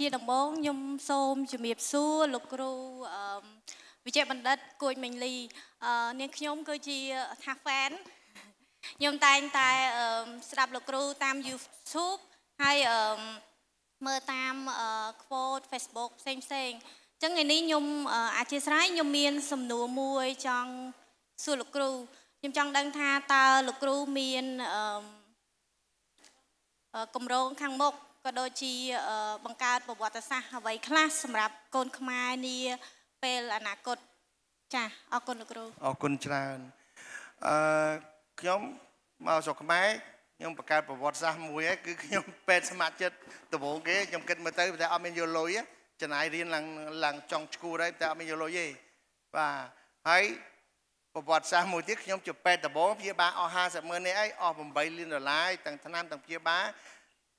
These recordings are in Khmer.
ជាដំបូងខ្ញុំសូមជំរាបសួរលោកគ្រូអឺវិជ្ជបណ្ឌិតគួចមេងលីអឺនាងខ្ញុំគឺជាថា fan ខ្ញុំតែងតែអឺស្ដាប់លោកគ្រូតាម YouTube ហើយអឺមើលតាម quote Facebook ផ្សេងផ្សេងអញ្ចឹងថ្ងៃនេះខ្ញុំអធិស្ឋានខ្ញុំមាន សំណួរមួយចង់សួរលោកគ្រូខ្ញុំចង់ដឹងថាតើលោកគ្រូមានអឺគម្រោងខាងមុខ ក៏ដូចជាបង្កើតប្រវត្តិសាស្ត្រអ្វីខ្លះសម្រាប់កូនខ្មែរនាពេលអនាគតចាអរគុណលោកគ្រូអរគុណច្រើនអឺខ្ញុំមកស្រុកខ្មែរខ្ញុំបង្កើតប្រវត្តិសាស្ត្រមួយគឺខ្ញុំពេទ្យស្ម័គ្រចិត្តដំបូងគេខ្ញុំគិតមើលទៅតែអត់មានយល់លុយចំណាយរៀនឡើងឡើងចង់ឈួរហើយតែអត់មានយល់លុយទេបាទហើយប្រវត្តិសាស្ត្រមួយទៀតខ្ញុំជាពេទ្យដំបូងព្យាបាលអស់50ម៉ឺននេះអីអស់8លានដុល្លារទាំងថ្នាំទាំងព្យាបាល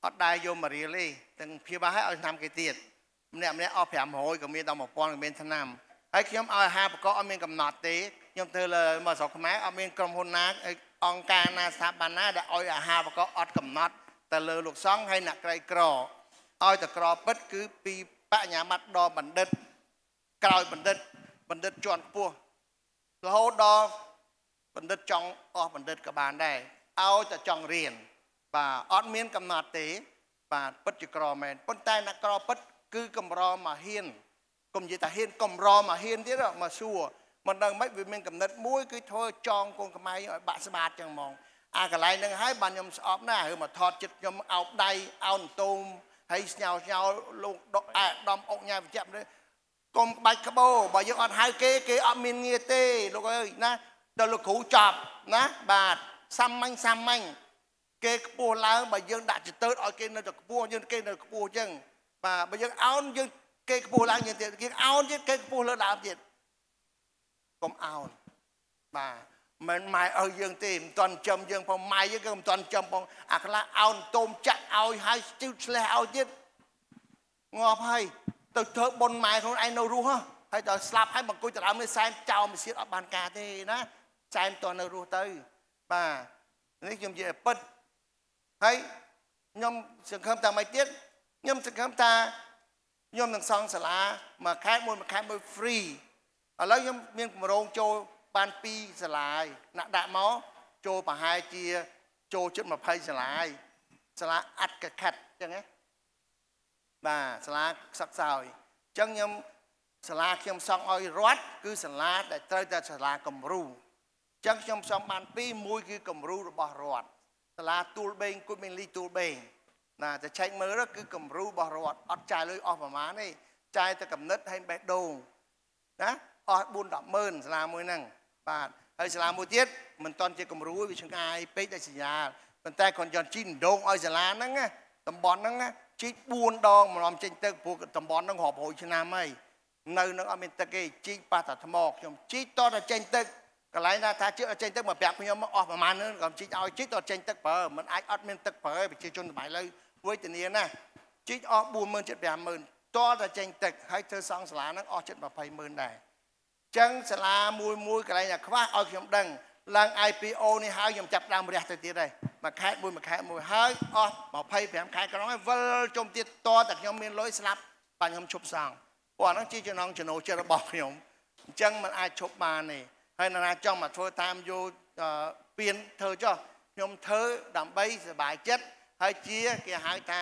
អត់ដែរយកមករៀលទេទាំងព្យាបាលឲ្យឲ្យថ្នាំគេទៀតម្នាក់ម្នាក់អស់500ក៏មានដល់1000ក៏មានថ្នាំហើយខ្ញុំឲ្យអាហារបកអត់មានកំណត់ទេខ្ញុំធ្វើលើមកស្រុកខ្មែរអត់មានក្រុមហ៊ុនណាអង្គការណាស្ថាប័នណាដែលឲ្យអាហារបកអត់កំណត់ទៅលើលោកសង្ឃហើយអ្នកក្រីក្រឲ្យតែក្រពិតគឺពីបញ្ញាមត្តដល់បណ្ឌិតក្រោយបណ្ឌិតបណ្ឌិតជាន់ខ្ពស់រហូតដល់បណ្ឌិតចង់អស់បណ្ឌិតក៏បានដែរឲ្យតែចង់រៀន បាទអត់មានកំណត់ទេ បាទពិតជាក្រមែនប៉ុន្តែអ្នកក្រពិត គឺកម្រមកហ៊ានកុំនិយាយថាហ៊ានកម្រមកហ៊ានទៀតមកសួរមិនដឹងមិនវាមានកំណត់មួយគឺធ្វើចងកូនខ្មែរឲ្យបាក់ស្បាតចឹងហ្មងអាកន្លែងហ្នឹងហើយបានខ្ញុំស្អប់ណាស់ហើយមកថតចិត្តខ្ញុំអោបដៃអោនតូមហើយស្ញោស្ញោលោកដកអាដំអុកញ៉ាវិជ្ជៈនេះកុំក្បាច់ក្បោបើយើងអត់ហៅគេគេអត់មានងារទេលោកអើយណាដល់លោកគ្រូចប់ណាបាទសាមញ្ញសាមញ្ញ គេខ្ពស់ឡើងបើយើងដាក់ចតើតឲ្យគេនៅតែខ្ពស់យើងគេនៅខ្ពស់អញ្ចឹងបាទបើយើងអោនយើងគេខ្ពស់ឡើងយើងទៀតគេអោនទៀតគេខ្ពស់លើដើមទៀតកុំអោនបាទមិនម៉ែឲ្យយើងទេមិនតន់ចំយើងផងម៉ែយើងក៏មិនតន់ចំផងអាខ្លះអោនតូមចាក់ឲ្យហើយស្ទីវឆ្លេះឲ្យទៀតងាប់ហើយទៅធ្វើបុណ្យម៉ែខ្លួនឯងនៅរស់ហើយដល់ស្លាប់ហើយមកអង្គុយទៅដើមនេះសែនចោលមិនសៀតអត់បានការទេណាសែនតនៅរស់ទៅបាទនេះខ្ញុំនិយាយពិត ហើយខ្ញុំសង្ឃឹមថាមិនទៀតខ្ញុំសង្ឃឹមថាខ្ញុំនឹងសង់សាលាមួយខែមួយមួយខែមួយ free ឥឡូវខ្ញុំមានគម្រោងចូលបាន2សាលាហើយណាក់ដាក់មកចូលប្រហែលជាចូលជិត20សាលាហើយសាលាអាត់កខាត់អញ្ចឹងណាបាទសាលាសិក្សាហើយអញ្ចឹងខ្ញុំសាលាខ្ញុំសង់ឲ្យរដ្ឋគឺសាលាដែលត្រូវតែសាលាគំរូអញ្ចឹងខ្ញុំសង់បានពីរមួយគឺគំរូរបស់រដ្ឋ សាលាទូលបេងគុតមានលីទូលបេងណាតែឆែកមើលគឺគំរូរបស់រដ្ឋអត់ចាយលុយអស់ប្រមាណទេចាយតែកំណត់ឲ្យបេះដូងណាអស់4 10ម៉ឺនសាលាមួយហ្នឹងបាទហើយសាលាមួយទៀតមិនតន់ជាគំរូវាឆ្ងាយពេកដល់សញ្ញាប៉ុន្តែគាត់យកជីដងឲ្យសាលាហ្នឹងតំបន់ហ្នឹងជី4ដងម្លំចេញទឹកព្រោះតំបន់ហ្នឹងរាប់រយឆ្នាំហើយនៅនឹងអត់មានទឹកទេជីប៉ះតែថ្មខ្ញុំជីតតតែចេញទឹក កន្លែងណាថាជិះចេញទឹកមកប្រាប់ខ្ញុំអស់ប្រហែលនឹងក៏ជីកឲ្យជីកតចេញទឹកប្រើមិនអាចអត់មានទឹកប្រើប្រជាជនសម័យលើវេទនាណាជីកអស់40000ជិត50000តតែចេញទឹកហើយធ្វើសង់សាលាហ្នឹងអស់ជិត200,000ដែរចឹងសាលាមួយមួយកន្លែងណាខ្វះឲ្យខ្ញុំដឹងឡើង IPO នេះហើយខ្ញុំចាប់ដើមរះទៅទៀតហើយមួយខែមួយមួយខែមួយហើយអស់25ខែក្រុងហើយវិលជុំទៀតតតែខ្ញុំមានលុយស្លាប់បាញ់ខ្ញុំឈប់សងព្រោះអានោះជាចំណងចំណូលចិត្តរបស់ខ្ញុំអញ្ចឹងมันអាចឈប់បានទេ ហើយនរណាចង់មកធ្វើតាមយោពៀនធ្វើចុះខ្ញុំធ្វើដើម្បីសុបាយចិត្តហើយជាគេហៅថា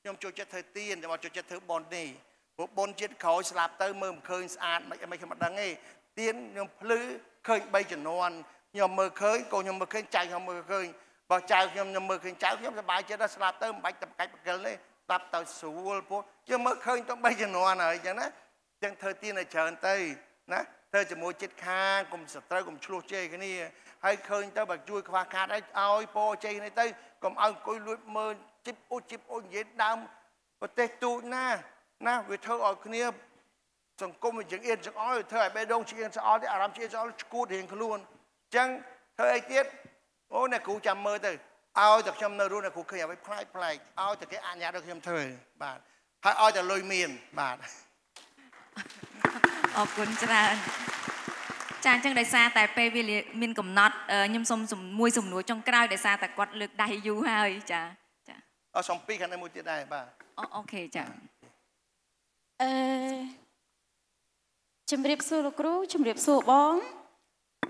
ខ្ញុំចូលចិត្តធ្វើទៀនតែមកចូលចិត្តធ្វើបននេះព្រោះបនជាតិក្រោយស្លាប់ទៅមើលមិនឃើញស្អាតមិនមិនខ្ញុំមិនដឹងទេទៀនខ្ញុំភ្លឺឃើញ3ចំនួនខ្ញុំមើលឃើញកូនខ្ញុំមើលឃើញចៅខ្ញុំមើលឃើញបើចៅខ្ញុំខ្ញុំមើលឃើញចៅខ្ញុំសប្បាយចិត្តដល់ស្លាប់ទៅមិនបាច់តែបកាច់បកិលទេស្លាប់ទៅស្រួលពោះខ្ញុំមើលឃើញទៅ3ចំនួនហើយអញ្ចឹងណាអញ្ចឹងធ្វើទៀនឲ្យច្រើនទៅណា ធ្វើជាមួយចិត្តខាងកុំសត្រូវកុំឆ្លោះជេរគ្នាហើយឃើញទៅបើជួយខ្វះខាតឲ្យឲ្យពោជ័យនេះទៅកុំឲ្យអង្គុយលួចមើលជីបអ៊ុជីបអ៊ុនិយាយដើមប្រទេសទូចណាណាវាធ្វើឲ្យគ្នាសង្គមវាចង្អៀនចង្អល់ធ្វើឲ្យបេះដូងចង្អៀនស្អល់ទេអារម្មណ៍ចង្អៀនស្អល់ឈួតរៀងខ្លួនអញ្ចឹងធ្វើអីទៀតអូអ្នកគ្រូចាំមើលទៅឲ្យតែខ្ញុំនៅរស់អ្នកគ្រូឃើញអ្វីប្លែកប្លែកឲ្យតែគេអនុញ្ញាតឲ្យខ្ញុំធ្វើបាទហើយឲ្យតែលុយមានបាទ អរគុណច្រើនចាអញ្ចឹងដោយសារតែពេលវាមានកំណត់ខ្ញុំសុំមួយសំណួរចុងក្រោយដោយសារតែគាត់លើកដៃយូរហើយចាចាអសុំពីរខាងនេះមួយទៀតដែរបាទអូខេចាអឺជំរាបសួរលោកគ្រូជំរាបសួរបង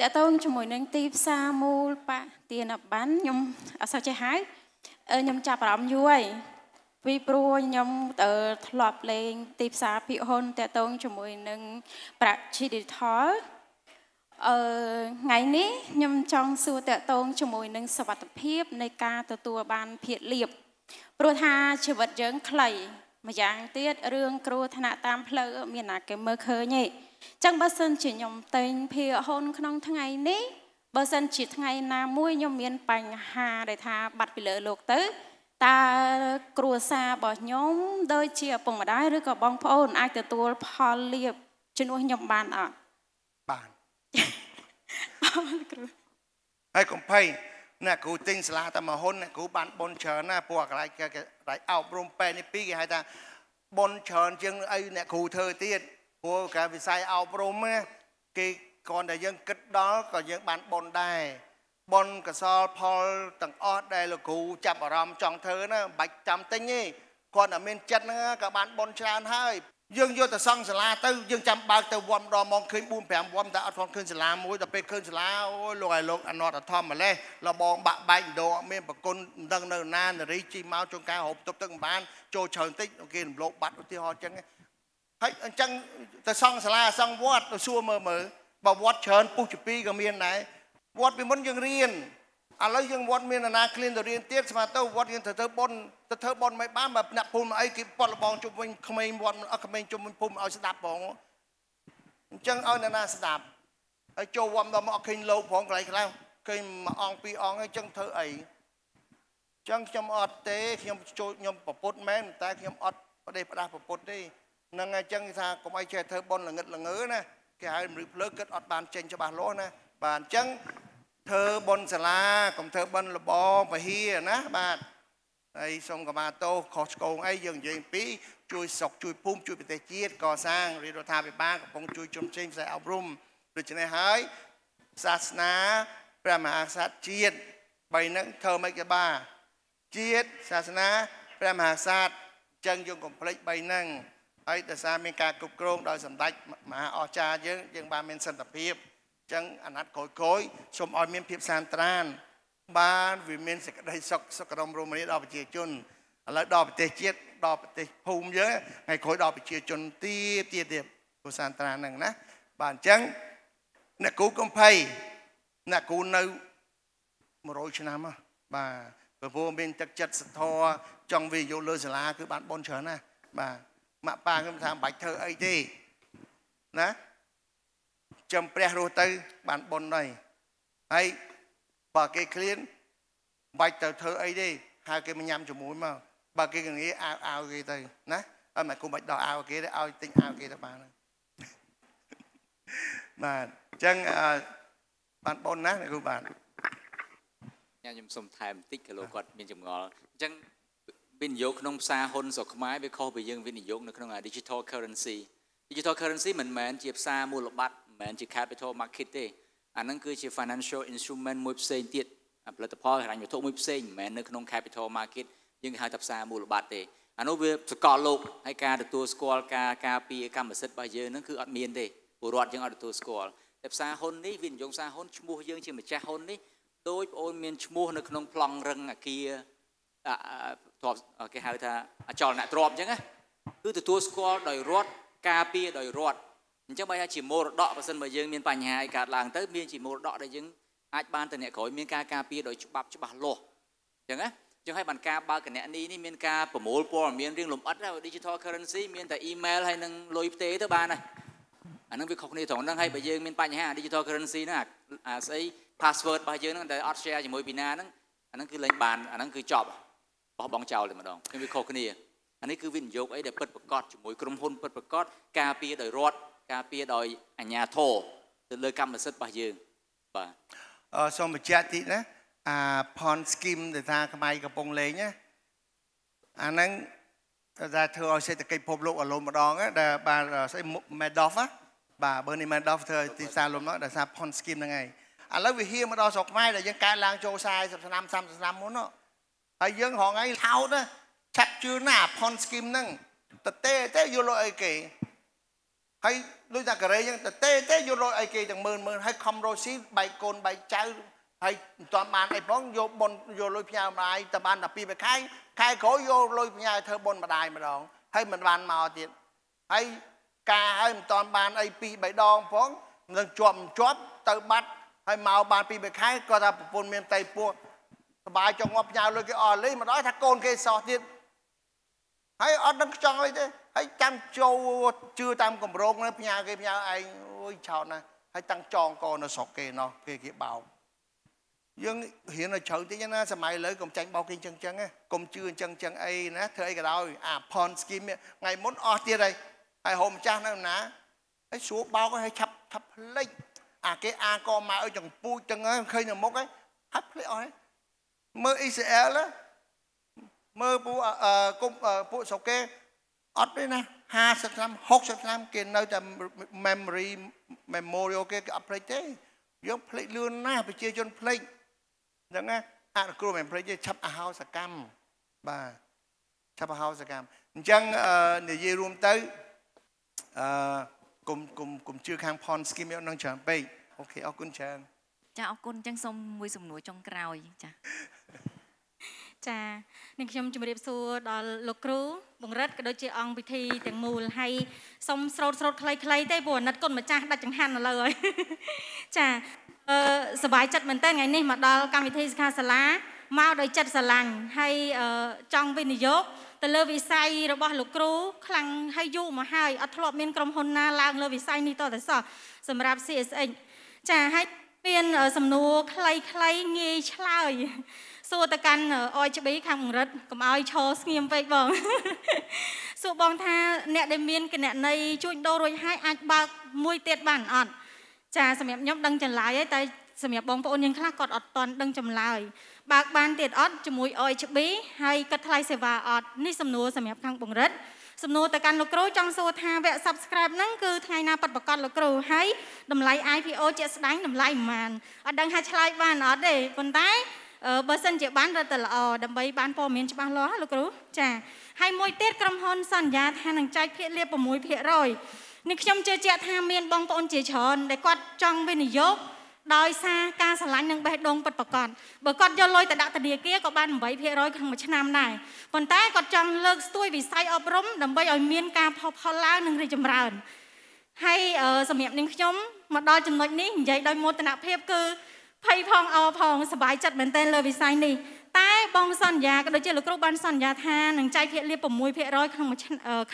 តើតើជាមួយនឹងទីផ្សារមូលបទានប័ណ្ណខ្ញុំអត់សូវចេះហៅខ្ញុំចាប់អារម្មណ៍យូរហើយ ពីព្រោះខ្ញុំទៅធ្លាប់លេង ទីផ្សារភិហ៊ុនតើតើជាមួយនឹងប្រាក់ digital អឺថ្ងៃនេះខ្ញុំចង់សួរតកតងជាមួយនឹងសវត្ថភាពនៃការទទួលបានភាកលៀបព្រោះថាជីវិតយើងខ្លីម្យ៉ាងទៀតរឿងគ្រោះថ្នាក់តាមផ្លូវមានណាគេមើលឃើញទេចឹងបើសិនជាខ្ញុំតែងភាកហ៊ុនក្នុងថ្ងៃនេះបើសិនជាថ្ងៃណាមួយខ្ញុំមានបញ្ហាដែលថាបាត់ពីលើលោកទៅ តើគ្រួសាររបស់ខ្ញុំដូចជាឪពុកម្ដាយឬក៏បងប្អូនអាចទទួលផលលៀបជំនួសខ្ញុំបានអត់បានគ្រូហើយកុំភ័យណាគ្រូទិញសាលាតែមកហ៊ុនណាគ្រូបានប៉ុនច្រើនណាពួកកន្លែងគេកន្លែងអប់រំពេទ្យនេះពីរគេហៅថាប៉ុនច្រើនជាងអីអ្នកគ្រូធ្វើទៀតព្រោះការវិស័យអប់រំគេគ្រាន់តែយើងគិតដល់ក៏យើងបានប៉ុនដែរ ប៉ុនកសលផលទាំងអស់ដែលលោកគ្រូចាប់អារម្មណ៍ចង់ធ្វើណាមិនបាច់ចាំទិញទេគាត់តែមានចិត្តហ្នឹងក៏បានប៉ុនច្រើនហើយយើងយកទៅសង់សាលាទៅយើងចាំបើកទៅវត្តម្ដងមកឃើញ4 5វត្តតែអត់ទាន់ឃើញសាលាមួយដល់ពេលឃើញសាលាអូយលោកឲ្យលោកអនុត្តធម្មម្លេះលបងបាក់បែកដងអត់មានប្រគុណមិនដឹងនៅណានារីជីមកជួនកាលហូបទប់ទឹកមិនបានចូលច្រើនតិចគេរំលោភបាត់ឧទាហរណ៍អញ្ចឹងហើយអញ្ចឹងទៅសង់សាលាសង់វត្តទៅសួរមើលមើលបើវត្តច្រើនពុះជាពីរក៏មានដែរ វត្តពីមុនយើងរៀនឥឡូវយើងវត្តមានអាណាក្លៀនទៅរៀនទៀតស្មើទៅវត្តយើងទៅធ្វើប៉ុនទៅធ្វើប៉ុនមិនបានបើអ្នកភូមិអីគេប៉ុនលបងជុំវិញក្មេងវត្តអត់ក្មេងជុំវិញភូមិឲ្យស្ដាប់ផងអញ្ចឹងឲ្យអ្នកណាស្ដាប់ហើយចូលវត្តដល់មកអត់ឃើញលោកផងកន្លែងខ្លះឃើញមួយអង្គពីរអង្គអញ្ចឹងធ្វើអីអញ្ចឹងខ្ញុំអត់ទេខ្ញុំចូលខ្ញុំប្រពុតមែនតែខ្ញុំអត់ប្រទេសផ្ដាស់ប្រពុតទេនឹងអញ្ចឹងថាកុំឲ្យចេះធ្វើប៉ុនល្ងឹតល្ងើណាគេហៅមនុស្សភ្លើគិតអត់បានចេញច្បាស់លាស់ណាបាទអញ្ចឹង ធ្វើបុណ្យសាលាកុំធ្វើបុណ្យលបងពហិណាបាទហើយសូមកម្មាទោសខុសឆ្គងអីយើងនិយាយអំពីជួយស្រុកជួយភូមិជួយប្រទេសជាតិកសាងរាជរដ្ឋាភិបាលកំពុងជួយជំរុញផ្នែកអប់រំដូច្នេះហើយសាសនាព្រះមហាក្សត្រជាតិបីនឹងធ្វើមិនគេបាជាតិសាសនាព្រះមហាក្សត្រចឹងយើងកុំភ្លេចបីនឹងហើយដោយសារមានការគ្រប់គ្រងដោយសម្ដេចមហាអស្ចារ្យយើងយើងបានមានសន្តិភាព ចឹងអាណត្តិក្រោយក្រោយសូមឲ្យមានភាពសានត្រាន បានវាមានសេចក្តីសុខសុខរមរមនាដល់ប្រជាជនឥឡូវដល់ប្រទេសជាតិដល់ប្រទេសភូមិយើងថ្ងៃក្រោយដល់ប្រជាជនទៀតទៀតទៀតពុសានត្រានហ្នឹងណាបាទអញ្ចឹងអ្នកគ្រូកំភៃអ្នកគ្រូនៅ100ឆ្នាំបាទព្រោះមានទឹកចិត្តសធរចង់វាយកលើសាលាគឺបានបនច្រើនណាបាទម៉ាក់ប៉ាខ្ញុំថាមិនបាច់ធ្វើអីទេណា ចំព្រះរស់ទៅបានបុណ្យហើយហើយបើគេឃ្លានបាច់ទៅធ្វើអីទេហៅគេមកញ៉ាំជាមួយមកបើគេកងាអាវអាវគេទៅណាអត់មិនគុំបាច់ដោះអាវគេទេឲ្យទិញអាវគេទៅបានបាទអញ្ចឹងបានបុណ្យណាគ្រូបាទញ៉ាំខ្ញុំសុំថែមបន្តិចក៏លោកគាត់មានចម្ងល់អញ្ចឹងវិនិយោគក្នុងផ្សារហ៊ុនស្រុកខ្មែរវាខុសពីយើងវិនិយោគនៅក្នុង digital currency digital currency មិនមែនជាផ្សារមូលបត្រ មិនមែនជា capital market ទេអាហ្នឹងគឺជា financial instrument មួយផ្សេងទៀតផលិតផលហិរញ្ញវត្ថុមួយផ្សេងមិនមែននៅក្នុង capital market យើងហៅថាផ្សារមូលបត្រទេអានោះវាសកលលោកហើយការទទួលស្គាល់ការការពារកម្មសិទ្ធិរបស់យើងហ្នឹងគឺអត់មានទេពលរដ្ឋយើងអត់ទទួលស្គាល់តែផ្សារហ៊ុននេះវិនិយោគផ្សារហ៊ុនឈ្មោះយើងជាម្ចាស់ហ៊ុននេះដោយបងអូនមានឈ្មោះនៅក្នុងប្លង់រឹងអាគារទ្របគេហៅថាអចលនៈទ្របអញ្ចឹងណាគឺទទួលស្គាល់ដោយរដ្ឋការពារដោយរដ្ឋ អញ្ចឹងបើថាជាមរតកបើសិនបើយើងមានបញ្ហាអីកើតឡើងទៅមានជាមរតកដែលយើងអាចបានទៅអ្នកក្រោយមានការការពារដោយច្បាប់ច្បាស់លាស់អញ្ចឹងណាចឹងហើយបានការបើកគណនីនេះមានការប្រមូលព័ត៌មានរៀងលម្អិតដែរ digital currency មានតែ email ហើយនឹងលុយផ្ទេទៅបានហើយអានឹងវាខុសគ្នាត្រង់ហ្នឹងហើយបើយើងមានបញ្ហា digital currency ហ្នឹងអាស្អី password របស់យើងហ្នឹងតែអត់ share ជាមួយពីណាហ្នឹងអាហ្នឹងគឺលែងបានអាហ្នឹងគឺចប់បោះបង់ចោលតែម្ដងគឺវាខុសគ្នាអានេះគឺវិនិយោគអីដែលពិតប្រកបជាមួយក្រុមហ៊ុនពិតប្រកបការពារដោយរដ្ឋ ការពារដោយអាជ្ញាធរទៅលើកម្មសិទ្ធិរបស់យើងបាទអឺសូមបញ្ជាក់តិចណាអា pon scheme ដែលថាខ្មែរកំពុងលេងណាអាហ្នឹងដែលធ្វើឲ្យសេដ្ឋកិច្ចពិភពលោកអលំម្ដងដែលបានស្អី Madoff បាទ Bernie Madoff ធ្វើទីផ្សារលំនោះដែលថា pon scheme ហ្នឹងឯងឥឡូវវាហៀមកដល់ស្រុកខ្មែរដែលយើងកើតឡើងចូល40ឆ្នាំ30ឆ្នាំមុនហើយយើងរងថ្ងៃថោតណាឆាប់ជឿណា pon scheme ហ្នឹងតទេទេយកលុយអីគេ ហើយដូចតាការ៉េចឹងតែទេទេយករយអីគេទាំងម៉ឺនម៉ឺនហើយខំរយស៊ីបែកកូនបែកចៅហើយមិនទាន់បានអីផងយកប៉ុនយកលុយផ្ញើម្ដាយតែបានតែពីរខែខែក្រោយយកលុយផ្ញើធ្វើប៉ុនម្ដាយម្ដងហើយមិនបានមកទៀតហើយការហើយមិនទាន់បានអីពីរ3ដងផងមិនដឹងជាប់មិនជាប់ទៅបាត់ហើយមកបានពីរខែគាត់ថាប្រពន្ធមានតៃពោះសបាយចង់ងាប់ផ្ញើលុយគេអស់លេងមកដល់ថាកូនគេសោះទៀតហើយអត់ដឹងខ្ចង់អីទេ ហើយចាំចូលជឿតាមកម្រងនៅផ្ញើគេផ្ញើឯងអូយឆោតណាស់ហើយតាំងចងកនៅស្រុកគេណោះគេគេបោកយើងរៀនឲ្យជ្រៅតិចណាសម័យឥឡូវកុំចាញ់បោកគេអញ្ចឹងអញ្ចឹងកុំជឿអញ្ចឹងអញ្ចឹងអីណាធ្វើអីក៏ដោយអាផនស្គីមថ្ងៃមុនអស់ទៀតហើយហើយហូមម្ចាស់នៅណាហើយស្រួលបោកហើយឆាប់ឆាប់ផ្លេចអាគេអាកមកឲ្យចង្ពូចទាំងហើយឃើញនៅមុខហើយហើយផ្លេចអស់ហើយមើលអ៊ីស្រាអែលមើលពួកគុំពួកស្រុកគេ អត់ទេណា50ឆ្នាំ60ឆ្នាំគេនៅតែ memory memorial គេគេអត់ភ្លេចទេយើងភ្លេចលឿនណាស់ប្រជាជនភ្លេចហ្នឹងណាអនុគ្រោះមិនភ្លេចទេឆាប់អហោសកម្មបាទឆាប់អហោសកម្មអញ្ចឹងនិយាយរួមទៅអឺគុំគុំគុំជឿខាង Pon scheme យកនឹងច្រើនពេកអូខេអរគុណច្រើនចាអរគុណអញ្ចឹងសូមមួយសំណួរចុងក្រោយចា ចានាងខ្ញុំជម្រាបសួរដល់លោកគ្រូបង្រិតក៏ដូចជាអង្គពិធីទាំងមូលហើយសូមស្រោតស្រោតខ្លីៗទេព្រោះអាណិតគុណម្ចាស់ដាច់ចង្ហាន់ឥឡូវហើយចាអឺសប្បាយចិត្តមែនតើថ្ងៃនេះមកដល់កម្មវិធីសិក្ខាសាលាមកដោយចិត្តស្រឡាញ់ហើយចង់វិនិយោគទៅលើវិស័យរបស់លោកគ្រូខ្លាំងហើយយូរមកហើយអត់ធ្លាប់មានក្រុមហ៊ុនណាឡើងលើវិស័យនេះតតែសោះសម្រាប់ CSX ចាហើយមានសំណួរខ្លីៗងាយឆ្លើយ សួរទៅកាន់អយច្ប៊ីខាងបង្រិតកុំឲ្យឈរស្ងៀមពេកបងសួរបងថាអ្នកដែលមានគណនីជួញដូររួចហើយអាចបើកមួយទៀតបានអត់ចាសម្រាប់ខ្ញុំដឹងចម្លើយហើយតែសម្រាប់បងប្អូនយើងខ្លះគាត់អត់តន់ដឹងចម្លើយបើកបានទៀតអត់ជាមួយ OHB ហើយគិតថ្លៃសេវាអត់នេះសំណួរសម្រាប់ខាងបង្រិតសំណួរទៅកាន់លោកគ្រូចង់សួរថាវគ្គ subscribe ហ្នឹងគឺថ្ងៃណាប៉ັດប្រកាសលោកគ្រូហើយតម្លៃ IPO ជាក់ស្ដែងតម្លៃប្រហែលអត់ដឹងថាឆ្លើយបានអត់ទេប៉ុន្តែ បើសិនជាបានរត់ទៅល្អដើម្បីបានព័ត៌មានច្បាស់លាស់លោកគ្រូចាហើយមួយទៀតក្រុមហ៊ុនសន្យាថានឹងចែកភាគលាភ6%នេះខ្ញុំជឿជាក់ថាមានបងប្អូនជាច្រើនដែលគាត់ចង់វិនិយោគដោយសារការឆ្លាញ់និងបេះដូងពិតប្រាកដបើគាត់យកលុយទៅដាក់ធនាគារក៏បាន8%ក្នុងមួយឆ្នាំដែរប៉ុន្តែគាត់ចង់លើកស្ទួយវិស័យអប់រំដើម្បីឲ្យមានការផុសផុលឡើងនិងរីកចម្រើនហើយសម្រាប់នាងខ្ញុំមកដល់ចំណុចនេះនិយាយដោយមោទនភាពគឺ ភ័យផងអរផងសប្បាយចិត្តមែនទែនលើវិស័យនេះតែបងសន្យាក៏ដូចជាលោកគ្រូបានសន្យាថានឹងចែកភាគលាភ6%ក្នុង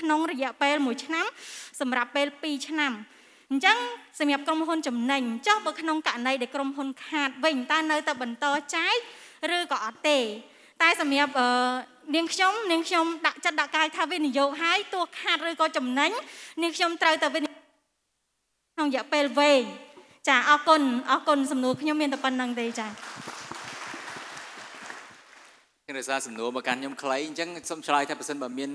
ក្នុងរយៈពេល1ឆ្នាំសម្រាប់ពេល2ឆ្នាំអញ្ចឹងសម្រាប់ក្រុមហ៊ុនចំណេញចុះបើក្នុងករណីដែលក្រុមហ៊ុនខាតវិញតើនៅតែបន្តចែកឬក៏អត់ទេ តែសម្រាប់នាងខ្ញុំនាងខ្ញុំដាក់ចិត្តដាក់កាយថាវិនិយោគហើយទោះខាតឬក៏ចំណេញនាងខ្ញុំត្រូវតែវិនិយោគក្នុងរយៈពេលវែង ចាអរគុណអរគុណសំណួរខ្ញុំមានតែប៉ុណ្្នឹងទេចាខ្ញុំរសារសំណួរមកកាន់ខ្ញុំខ្លីអញ្ចឹងសូមឆ្លើយថាបើសិនបើមាន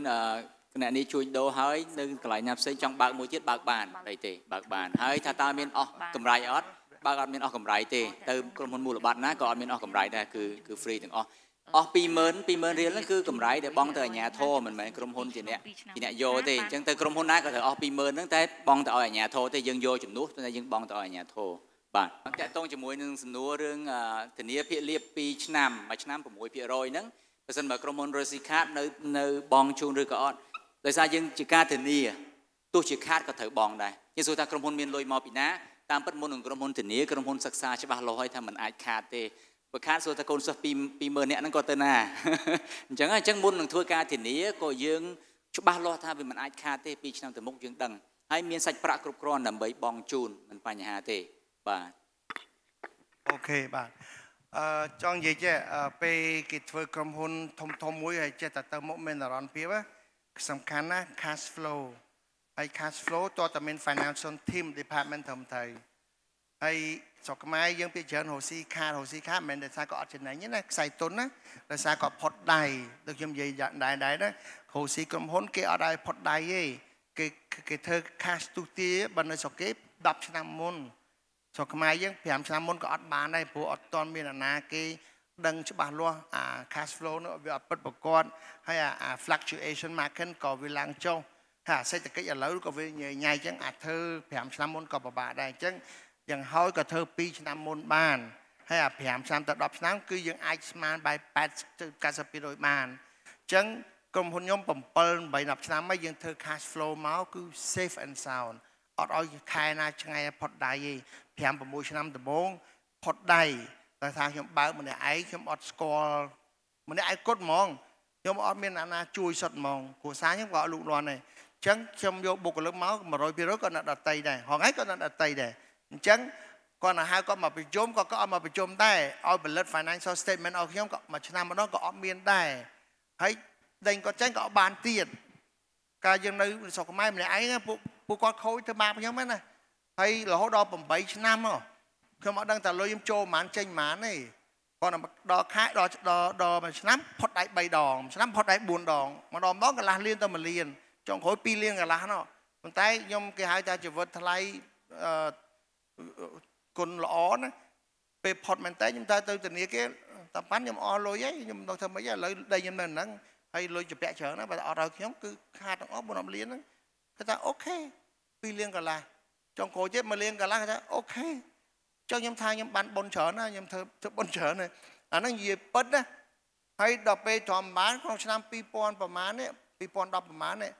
គណៈនេះជួញដូរហើយនៅកន្លែងណាផ្សេងចង់បើកមួយទៀតបើកបានអីទេបើកបានហើយថាតើមានអស់កម្រៃអត់បើកអត់មានអស់កម្រៃទេទៅក្រុមហ៊ុនមូលបត្រណាក៏អត់មានអស់កម្រៃដែរគឺគឺ free ទាំងអស់ អស់20000 20000រៀលហ្នឹងគឺកម្រៃដែលបងទៅអាជ្ញាធរមិនមែនក្រុមហ៊ុនជាអ្នកជាអ្នកយកទេអញ្ចឹងទៅក្រុមហ៊ុនណាក៏ត្រូវអស់20000ហ្នឹងតែបងទៅឲ្យអាជ្ញាធរទេយើងយកជំនួសតែយើងបងទៅឲ្យអាជ្ញាធរបាទតកតងជាមួយនឹងសំណួររឿងធានាភាគលាភ2ឆ្នាំមួយឆ្នាំ6%ហ្នឹងបើសិនបើក្រុមហ៊ុន Rosy Card នៅនៅបងជូនឬក៏អត់ដោយសារយើងជាការធានាទោះជាខាតក៏ត្រូវបងដែរយើងសួរថាក្រុមហ៊ុនមានលុយមកពីណាតាមពិតមុននឹងក្រុមហ៊ុនធានាក្រុមហ៊ុនសិក្សាច្បាស់លាស់ហើយថាมันអាចខាតទេ បើខាតសួរថាកូនសិស្ស2 20000នាក់ហ្នឹងក៏ទៅណាអញ្ចឹងអញ្ចឹងមុននឹងធ្វើការធានាក៏យើងច្បាស់លាស់ថាវាមិនអាចខាតទេ2ឆ្នាំទៅមុខយើងដឹងហើយមានសាច់ប្រាក់គ្រប់គ្រាន់ដើម្បីបងជូនមិនបញ្ហាទេបាទអូខេបាទអឺចង់និយាយចេះពេលគេធ្វើក្រុមហ៊ុនធំធំមួយហើយចេះតែទៅមុខមានអារម្មណ៍ភាពសំខាន់ណាស់ cash flow ហើយ cash flow តើតើមាន financial team department ត្រឹមត្រូវហើយ ស្រុកខ្មែរយើងពីច្រើនរស់ស៊ីខាតរស់ស៊ីខាតមិនមែនតែថាគាត់អត់ចំណេញទេណាខ្សែទុនណាដោយសារគាត់ផុតដៃដូចខ្ញុំនិយាយយ៉ាងដែរដែរណារស់ស៊ីក្រុមហ៊ុនគេអត់ឲ្យផុតដៃទេគេគេធ្វើ cash ទុទាបើនៅស្រុកគេ10ឆ្នាំមុនស្រុកខ្មែរយើង5ឆ្នាំមុនក៏អត់បានដែរព្រោះអត់ទាន់មានអាណាគេដឹងច្បាស់លាស់អា cash flow នោះវាអត់ពិតប្រកបហើយអា fluctuation market ក៏វាឡើងចុះហើយសេដ្ឋកិច្ចឥឡូវក៏វាញ៉ៃញ៉ៃអញ្ចឹងអាចធ្វើ5ឆ្នាំមុនក៏ពិបាកដែរអញ្ចឹង យ៉ាងហោចក៏ធ្វើ2ឆ្នាំមុនបានហើយអា5ឆ្នាំទៅ10ឆ្នាំគឺយើងអាចស្មានបែប80ទៅ90%បានអញ្ចឹងក្រុមហ៊ុនខ្ញុំ7 8 10ឆ្នាំមកយើងធ្វើ cash flow មកគឺ safe and sound អត់ឲ្យខែណាឆ្ងាយផុតដៃទេ5 6ឆ្នាំដំបូងផុតដៃតែថាខ្ញុំបើកម្នាក់ឯងខ្ញុំអត់ស្គាល់ម្នាក់ឯងគត់ហ្មងខ្ញុំអត់មានអាណាជួយសុទ្ធហ្មងគ្រួសារខ្ញុំក៏អត់លូកលាន់ដែរអញ្ចឹងខ្ញុំយកបុគ្គលិកមក100%ក៏អ្នកដតីដែរហងៃក៏អ្នកដតីដែរ អញ្ចឹងគាត់ទៅហៅគាត់មកប្រជុំក៏គាត់អត់មកប្រជុំដែរឲ្យផលិត financial statement ឲ្យខ្ញុំក៏មួយឆ្នាំម្ដងក៏អត់មានដែរហើយដេញគាត់ចេញក៏អត់បានទៀតកាលយើងនៅស្រុកខ្មែរម្នាក់ឯងពួកពួកគាត់ខូចធ្វើបាបខ្ញុំហ្នឹងណាហើយរហូតដល់8ឆ្នាំមកខ្ញុំអត់ដឹងថាលុយខ្ញុំចូលប៉ុន្មានចេញប៉ុន្មានទេគាត់ដល់ខែដល់ដល់ដល់មួយឆ្នាំផុតដៃ3ដងមួយឆ្នាំផុតដៃ4ដងម្ដងម្ដងកន្លះលានទៅ1លានចុងក្រោយ2លានកន្លះនោះប៉ុន្តែខ្ញុំគេហៅថាជីវិតថ្លៃអឺ គុណល្អណាពេលផុតមែនតើខ្ញុំទៅទៅធនាគារតាប៉ាន់ខ្ញុំអស់លុយហើយខ្ញុំដល់ធ្វើម៉េចឥឡូវដេញខ្ញុំនៅហ្នឹងហើយលុយជពាក់ច្រើនណាបើអត់ឲ្យខ្ញុំគឺខាតទាំងអស់4លានហ្នឹងគេថាអូខេ2លានកន្លះចុងក្រោយទៀត1លានកន្លះគេថាអូខេចុះខ្ញុំថាខ្ញុំបានបុនច្រើនណាខ្ញុំធ្វើធ្វើបុនច្រើនណាអាហ្នឹងនិយាយពិតណាហើយដល់ពេលធម្មបានក្នុងឆ្នាំ2000ប្រហែលនេះ2010ប្រហែលនេះ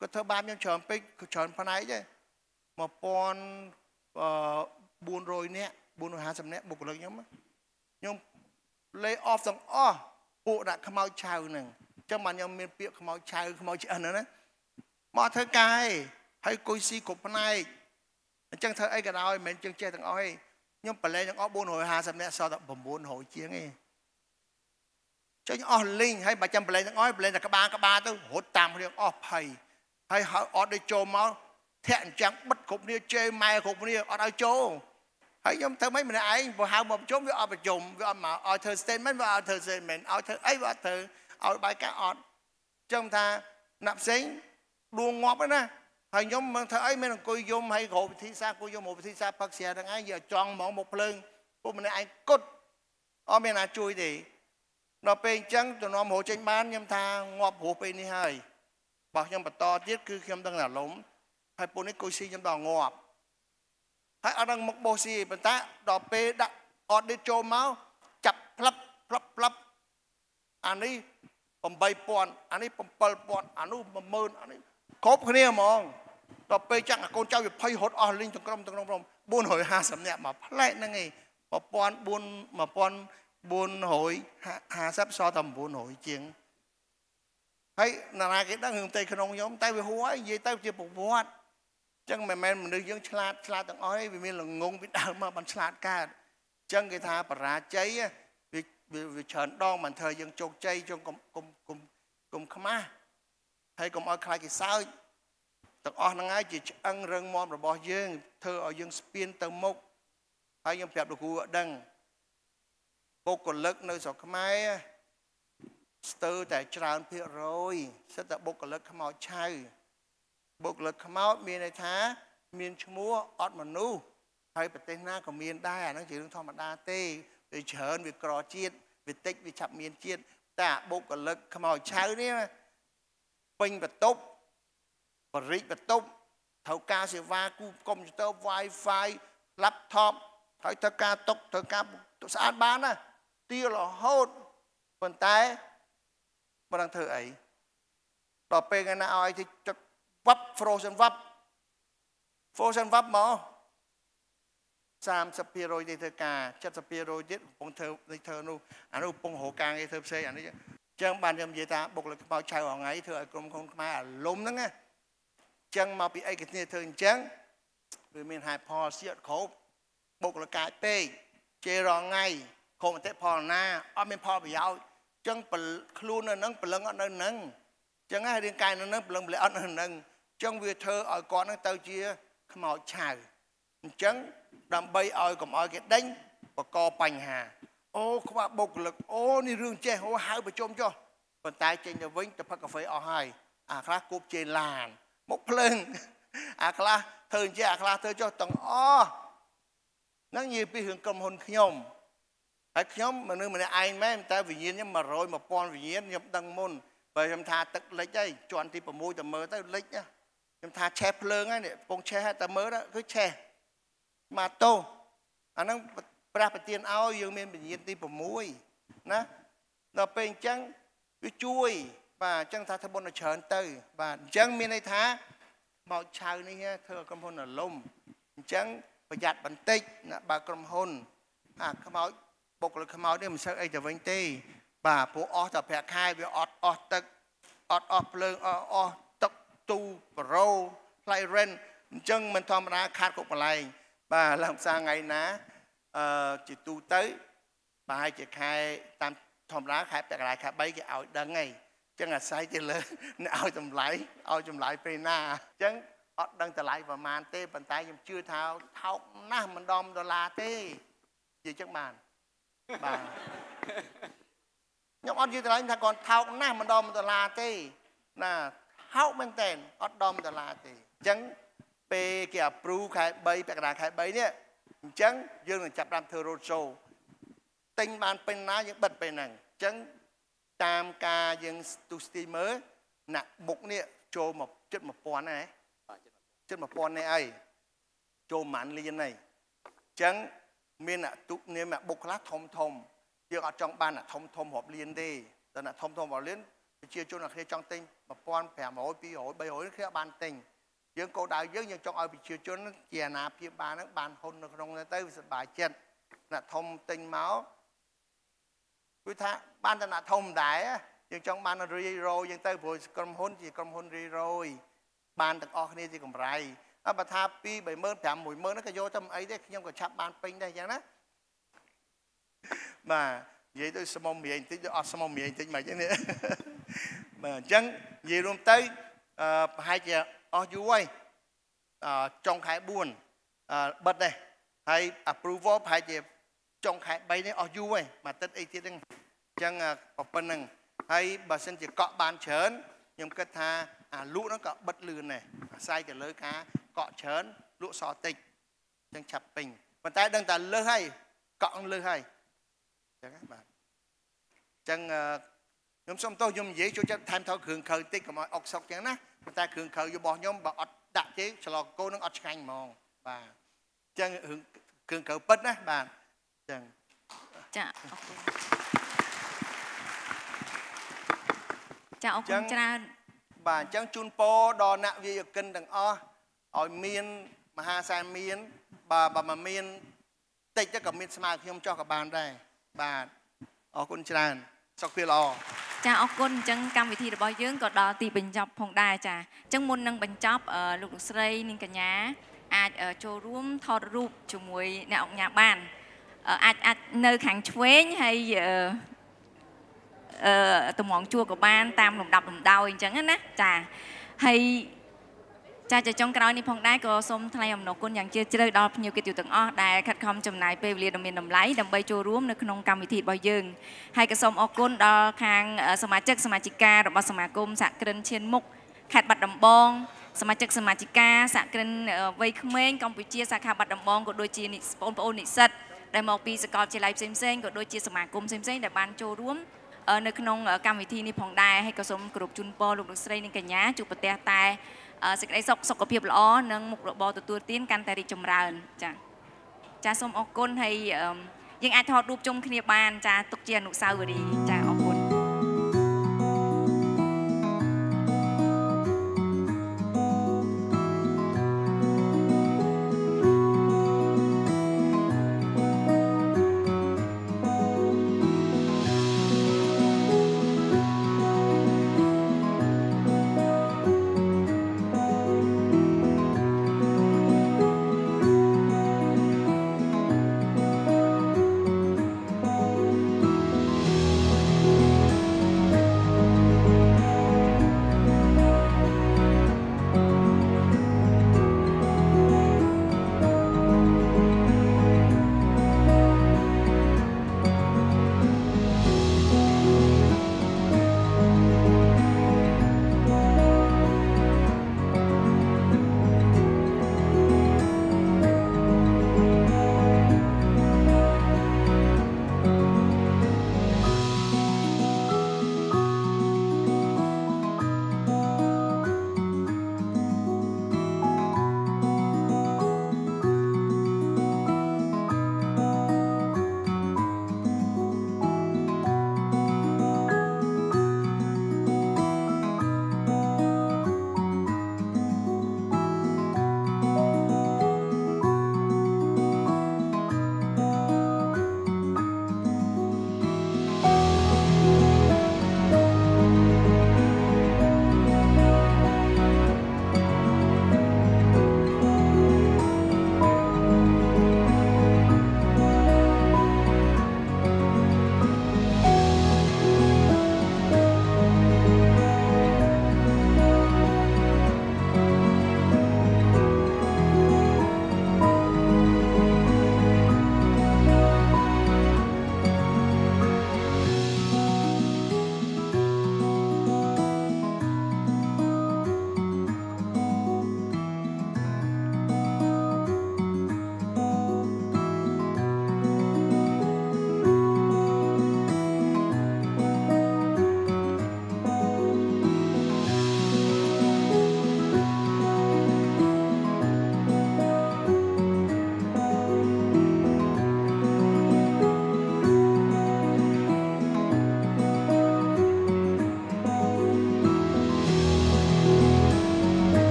គាត់ធ្វើបាបខ្ញុំច្រើនពេកច្រើនផ្នែកទេ 1400នាក់450នាក់បុគ្គលិកខ្ញុំខ្ញុំ lay off ទាំងអស់ពួកដាក់ខ្មោចឆៅហ្នឹងអញ្ចឹងបានខ្ញុំមានពាក្យខ្មោចឆៅខ្មោចឆ្អិនហ្នឹងណាមកធ្វើការឯងហើយគុយស៊ីគ្រប់ផ្នែកអញ្ចឹងធ្វើអីក៏ដោយមិនមែនជើងចេះទាំងអស់ឯងខ្ញុំប្រឡែងទាំងអស់450នាក់សល់តែ900ជាងឯងចេញអស់លីងហើយបើចាំប្រឡែងទាំងអស់ប្រឡែងតែក្បាលក្បាលទៅរត់តាមរឿងអស់ភ័យហើយហៅអត់ដូចចូលមក ធាក់អញ្ចឹងបិទគ្រប់គ្នាជេរម៉ែគ្រប់គ្នាអត់ឲ្យចូលហើយខ្ញុំធ្វើម៉េចម្នាក់ឯងបើហៅមកប្រជុំវាអត់ប្រជុំវាអត់មកឲ្យធ្វើ statement វាអត់ធ្វើ statement ឲ្យធ្វើអីវាអត់ធ្វើឲ្យបាយកាអត់ចឹងថាអ្នកផ្សេងដួងងាប់ណាហើយខ្ញុំមិនធ្វើអីមានអង្គុយយំហើយក្រោពិធីសាគួយយំពិធីសាផឹកស្រាទាំងឯងយកចង់ហ្មងមកភ្លើងពុកម្នាក់ឯងគត់អត់មានណាជួយទេដល់ពេលអញ្ចឹងទៅនាំរោចេញបានខ្ញុំថាងាប់ព្រោះពេលនេះហើយបើខ្ញុំបន្តទៀតគឺខ្ញុំដឹងថាលំ ហើយពួកនេះគួយស៊ីខ្ញុំដល់ងាប់ហើយអត់ដឹងមុខបោះស៊ីប៉ុន្តែដល់ពេលដាក់ audit ចូលមកចាប់ផ្លឹបផ្លឹបផ្លឹបអានេះ8000អានេះ7000អានោះ10000អានេះគ្រប់គ្នាហ្មងដល់ពេលចាក់អាកូនចៅវាភ័យរត់អស់លីងទាំងក្រុមទាំងក្រុម450នាក់មកផ្លែកហ្នឹងឯង1450សល់តែ900ជាងហើយណានាគេដឹងរឿងផ្ទៃក្នុងខ្ញុំតែវាហួរហើយនិយាយទៅជាប្រវត្តិ ចឹងមិនមែនមនុស្សយើងឆ្លាតឆ្លាតទាំងអស់ទេវាមានល្ងងពីដើមមកបានឆ្លាតកើតចឹងគេថាបរាជ័យវាវាច្រើនដងមិនធ្វើយើងជោគជ័យជុំកុំកុំកុំកុំខ្មាស់ហើយកុំឲ្យខ្លាចគេសើចទាំងអស់ហ្នឹងហើយជាឆ្អឹងរឹងមាំរបស់យើងធ្វើឲ្យយើងស្ពានទៅមុខហើយខ្ញុំប្រាប់លោកគ្រូឲ្យដឹងបុគ្គលិកនៅស្រុកខ្មែរស្ទើរតែច្រើនភាគរយសិតតែបុគ្គលិកខ្មោចឆៅ បុគ្គលិកខ្មោចមានន័យថាមានឈ្មោះអត់មនុស្សហើយប្រទេសណាក៏មានដែរអាហ្នឹងជារឿងធម្មតាទេវាច្រើនវាក្រជាតិវាតិចវាឆាប់មានជាតិតែបុគ្គលិកខ្មោចឆៅនេះពេញបន្ទប់បរិចបន្ទប់ត្រូវការសេវាគូកុំព្យូទ័រ Wi-Fi laptop ហើយត្រូវការតុកត្រូវការស្អាតបានណាទៀររហូតប៉ុន្តែមិនដឹងធ្វើអីដល់ពេលថ្ងៃណាឲ្យទីទឹក វ៉ាប់ frozen វ៉ាប់ frozen វ៉ាប់មក30%ទេធ្វើការ70%ទៀតកំពុងធ្វើនេះធ្វើនោះអានោះកំពុងរកការងារធ្វើផ្សេងអានេះចឹងបានខ្ញុំនិយាយថាបុគ្គលិកខ្មោចឆៅរងៃធ្វើឲ្យក្រុមហ៊ុនខ្មែរអាលុំហ្នឹងណាចឹងមកពីអីគេគ្នាធ្វើអញ្ចឹងវាមានហេតុផលសៀតគ្រប់បុគ្គលិកកាយពេកជេររងៃខំអតិផលណាអត់មានផលប្រយោជន៍ចឹងខ្លួននៅនឹងព្រលឹងអត់នៅនឹងចឹងហើយរាងកាយនៅនឹងព្រលឹងព្រលឹងអត់នៅនឹង ចឹងវាធ្វើឲ្យគាត់នឹងទៅជាខ្មោចឆៅអញ្ចឹងដើម្បីឲ្យកុំឲ្យគេដេញបកកបញ្ហាអូខ្វះបុគ្គលិកអូនេះរឿងចេះអូហៅប្រជុំចុះប៉ុន្តែចេញទៅវិញទៅផឹកកាហ្វេអស់ហើយអាខ្លះគប់ជេរឡានមកភ្លើងអាខ្លះធ្វើអញ្ចឹងអាខ្លះធ្វើចុះទាំងអស់ហ្នឹងនិយាយពីរឿងក្រុមហ៊ុនខ្ញុំហើយខ្ញុំមនុស្សម្នាក់ឯងមែនតែវិញ្ញាណខ្ញុំ100 1000វិញ្ញាណខ្ញុំដឹងមុនបើខ្ញុំថាទឹកលិចហើយជាន់ទី6តែមើលទៅលិចណា ខ្ញុំថាឆេះភ្លើងហើយនេះកំពុងឆេះហើយតែមើលទៅគឺឆេះមកតោអាហ្នឹងព្រះប្រទានឲ្យយើងមានវិញ្ញាណទី6ណាដល់ពេលអញ្ចឹងវាជួយបាទអញ្ចឹងថាធ្វើបុណ្យច្រើនទៅ បាទអញ្ចឹងមានន័យថាមកឆៅនេះធ្វើក្រុមហ៊ុនរលំអញ្ចឹងប្រយ័ត្នបន្តិចណាបើក្រុមហ៊ុនអាខ្មោចបុគ្គលិកខ្មោចនេះមិនសូវអីទៅវិញទេ បាទព្រោះអស់តែប្រាក់ខែវាអត់អស់ទឹកអត់អស់ភ្លើងអស់អស់ ទឹកទូប្រូថ្លៃ rent អញ្ចឹងមិនធម្មតាខាតគ្រប់កន្លែងបាទឡើងផ្សារថ្ងៃណាអឺជាទូទៅប្រហែលជាខែតាមធម្មតាខែពាក់កណ្ដាលខែ3គេឲ្យដឹងហើយចឹងអាស្រ័យទៅលើអ្នកឲ្យតម្លៃឲ្យចម្លើយពេលណាអញ្ចឹងអត់ដឹងតម្លៃប្រមាណទេប៉ុន្តែខ្ញុំជឿថាថោកណាស់មិនដំដុល្លារទេនិយាយចឹងបានបាទខ្ញុំអត់និយាយតម្លៃថាគាត់ថោកណាស់មិនដំដុល្លារទេណា ថោកមែនតើអត់ដំដុល្លារទេអញ្ចឹងពេលគេ approve ខែ3ពាក់កណ្ដាលខែ3នេះអញ្ចឹងយើងនឹងចាប់តាមធ្វើ road show ទិញបានពេញណាយើងបិទពេលហ្នឹងអញ្ចឹងតាមការយើងទូស្ទីមើលណាក់បុកនេះចូលមកជិត1000ណាជិត1000នេះអីចូលប្រហែលលានហើយអញ្ចឹងមានអ្នកទុកនាមអ្នកបុកខ្លះធំធំយើងអត់ចង់បានអ្នកធំធំរាប់លានទេតែអ្នកធំធំរាប់លាន ប្រជាជនអ្នកគ្នាចង់ទិញ1500 200 300គ្នាបានទិញយើងកោដៅយើងយើងចង់ឲ្យប្រជាជនជាអាណាព្យាបាលហ្នឹងបានហ៊ុននៅក្នុងនោះទៅវាសប្បាយចិត្តអ្នកធំទិញមកគឺថាបានតំណធំដែរយើងចង់បានរីរយយើងទៅព្រោះក្រុមហ៊ុនជាក្រុមហ៊ុនរីរយបានទាំងអស់គ្នាជាកម្រៃអបើថា2 30000 5 10000ហ្នឹងក៏យកទៅមិនអីទេខ្ញុំក៏ឆាប់បានពេញដែរអញ្ចឹងណាបាទ និយាយទៅស្មុំរៀងតិចទៅអត់ស្មុំរៀងតិចមិនអញ្ចឹងនេះបាទអញ្ចឹងនិយាយរួមទៅអឺប្រហែលជាអស់យូរហើយអឺចុងខែ4អឺបិទដែរហើយ approval ប្រហែលជាចុងខែ3នេះអស់យូរហើយមួយអាទិត្យអីទៀតហ្នឹងអញ្ចឹងប៉ុណ្្នឹងហើយបើសិនជាកក់បានច្រើនខ្ញុំគិតថាអាលក់ហ្នឹងក៏បិទលឿនដែរអាស្រ័យទៅលើការកក់ច្រើនលក់សល់តិចអញ្ចឹងឆាប់ពេញប៉ុន្តែដឹងតែលើសហើយកក់លើសហើយអញ្ចឹងបាទអញ្ចឹងខ្ញុំសុំទោសខ្ញុំនិយាយចូលចិត្តថែមថោគ្រឿងខៅតិចកុំឲ្យអុកសុកអញ្ចឹងណាប៉ុន្តែគ្រឿងខៅរបស់ខ្ញុំបើអត់ដាក់ទេឆ្លងកូននឹងអត់ឆ្ងាញ់ហ្មងបាទអញ្ចឹងគ្រឿងខៅពិតណាបាទចឹងចាអរគុណចាអរគុណច្រើនបាទអញ្ចឹងជូនពរដល់អ្នកវាយកិនទាំងអស់ឲ្យមានមហាសែនមានបាទបើមិនមានតិចទៅក៏មានស្មើខ្ញុំចោះក៏បានដែរ បាទអរគុណច្រើនសុខភាពល្អចាអរគុណអញ្ចឹងកម្មវិធីរបស់យើងក៏ដល់ទីបញ្ចប់ផងដែរចាអញ្ចឹងមុននឹងបញ្ចប់លោកលោកស្រីនិងកញ្ញាអាចចូលរួមថតរូបជាមួយអ្នកអង្គការបានអាចអាចនៅខាងឆ្វេងហើយអឺតំងជួក៏បានតាមលំដាប់លំដោយអញ្ចឹងណាចាហើយ ចាចចុងក្រោយនេះផងដែរក៏សូមថ្លែងអំណរគុណយ៉ាងជ្រាលជ្រៅដល់ភ្ញៀវកិត្តិយសទាំងអស់ដែលខិតខំចំណាយពេលវេលាដ៏មានតម្លៃដើម្បីចូលរួមនៅក្នុងកម្មវិធីរបស់យើងហើយក៏សូមអរគុណដល់ខាងសមាជិកសមាជិការបស់សមាគមសហគ្រិនឈានមុខខេត្តបាត់ដំបងសមាជិកសមាជិកាសហគ្រិនវ័យក្មេងកម្ពុជាសាខាបាត់ដំបងក៏ដូចជាបងប្អូននិស្សិតដែលមកពីសាកលវិទ្យាល័យផ្សេងផ្សេងក៏ដូចជាសមាគមផ្សេងផ្សេងដែលបានចូលរួមនៅក្នុងកម្មវិធីនេះផងដែរហើយក៏សូមគោរពជូនពរលោកលោកស្រីនិងកញ្ញាជួបប្រទះតែ សេចក្តីសុខសុខភាពល្អនិងមុខរបរទទួលទានកាន់តែរីកចម្រើនចា៎ចាសូមអរគុណហើយយើងអាចថតរូបជុំគ្នាបានចាទុកជាអនុស្សាវរីយ៍ចា